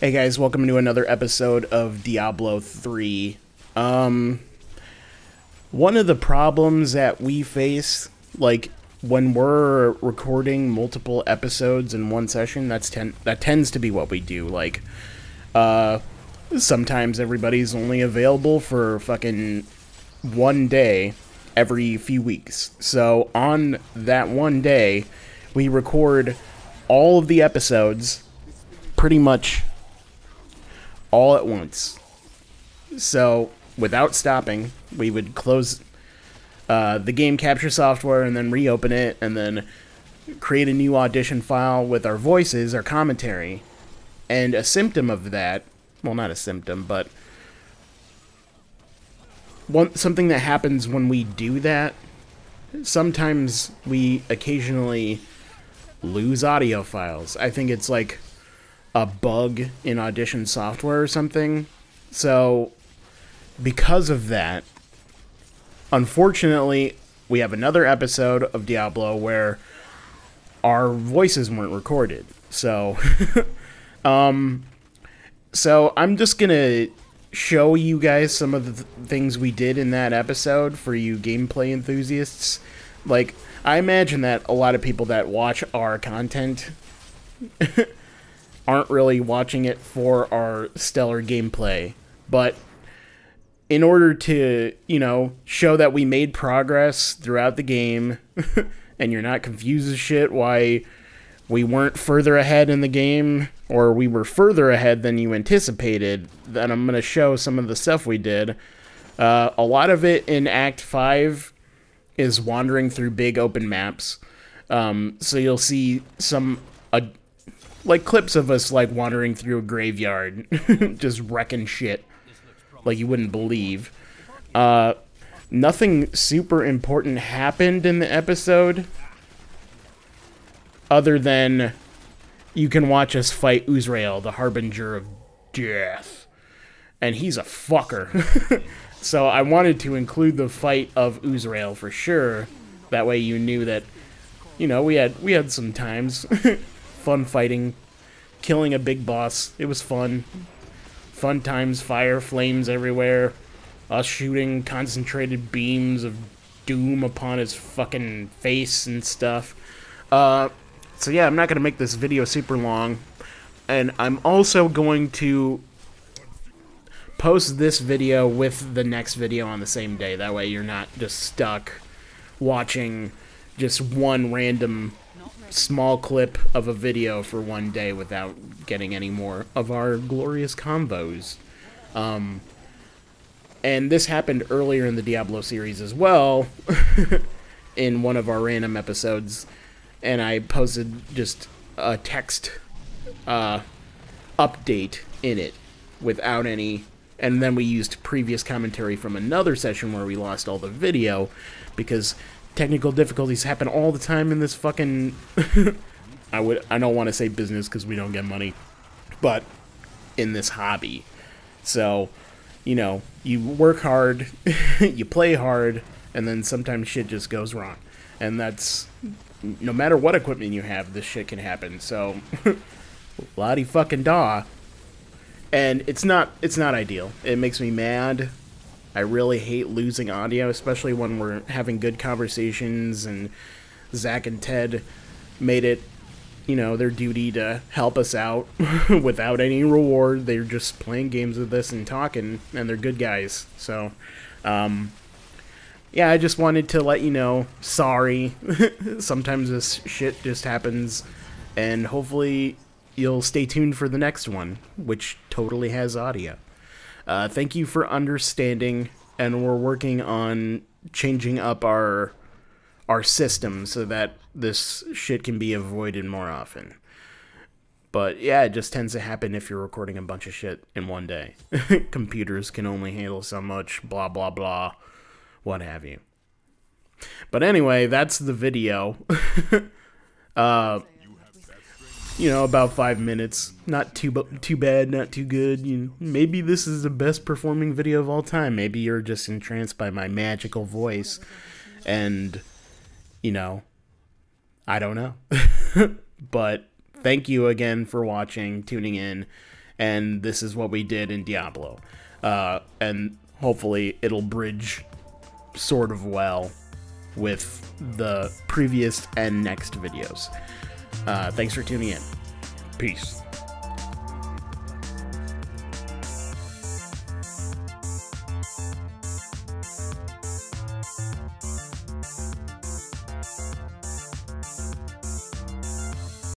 Hey guys, welcome to another episode of Diablo 3. Um one of the problems that we face like when we're recording multiple episodes in one session, that's ten that tends to be what we do. Like uh sometimes everybody's only available for fucking one day every few weeks. So on that one day, we record all of the episodes pretty much all at once. So, without stopping, we would close uh, the game capture software and then reopen it and then create a new audition file with our voices, our commentary. And a symptom of that, well, not a symptom, but one something that happens when we do that, sometimes we occasionally lose audio files. I think it's like a bug in Audition software or something. So, because of that, unfortunately, we have another episode of Diablo where our voices weren't recorded. So, um, so I'm just gonna show you guys some of the th- things we did in that episode for you gameplay enthusiasts. Like, I imagine that a lot of people that watch our content aren't really watching it for our stellar gameplay. But in order to, you know, show that we made progress throughout the game and you're not confused as shit why we weren't further ahead in the game or we were further ahead than you anticipated, then I'm going to show some of the stuff we did. Uh, a lot of it in Act 5 is wandering through big open maps. Um, so you'll see some uh, like clips of us like wandering through a graveyard, just wrecking shit, like you wouldn't believe. Uh, nothing super important happened in the episode, other than you can watch us fight Uzrael, the harbinger of death, and he's a fucker. so I wanted to include the fight of Uzrael for sure. That way you knew that, you know, we had we had some times fun fighting, killing a big boss. It was fun. Fun times, fire, flames everywhere. Us shooting concentrated beams of doom upon his fucking face and stuff. Uh, so yeah, I'm not gonna make this video super long. And I'm also going to post this video with the next video on the same day. That way you're not just stuck watching just one random small clip of a video for one day without getting any more of our glorious combos. Um, and this happened earlier in the Diablo series as well, in one of our random episodes, and I posted just a text uh, update in it without any. And then we used previous commentary from another session where we lost all the video because technical difficulties happen all the time in this fucking I would I don't want to say business cuz we don't get money but in this hobby. So, you know, you work hard, you play hard, and then sometimes shit just goes wrong. And that's no matter what equipment you have, this shit can happen. So, lottie fucking daw. And it's not it's not ideal. It makes me mad. I really hate losing audio, especially when we're having good conversations and Zach and Ted made it, you know, their duty to help us out without any reward. They're just playing games with us and talking, and they're good guys. So, um, yeah, I just wanted to let you know, sorry. Sometimes this shit just happens, and hopefully you'll stay tuned for the next one, which totally has audio. Uh, thank you for understanding, and we're working on changing up our our system so that this shit can be avoided more often. But yeah, it just tends to happen if you're recording a bunch of shit in one day. Computers can only handle so much, blah blah blah, what have you. But anyway, that's the video. uh, you know, about five minutes. Not too too bad, not too good. You know, maybe this is the best performing video of all time. Maybe you're just entranced by my magical voice, and you know, I don't know. but thank you again for watching, tuning in, and this is what we did in Diablo. Uh, and hopefully it'll bridge sort of well with the previous and next videos. Uh, thanks for tuning in. Peace.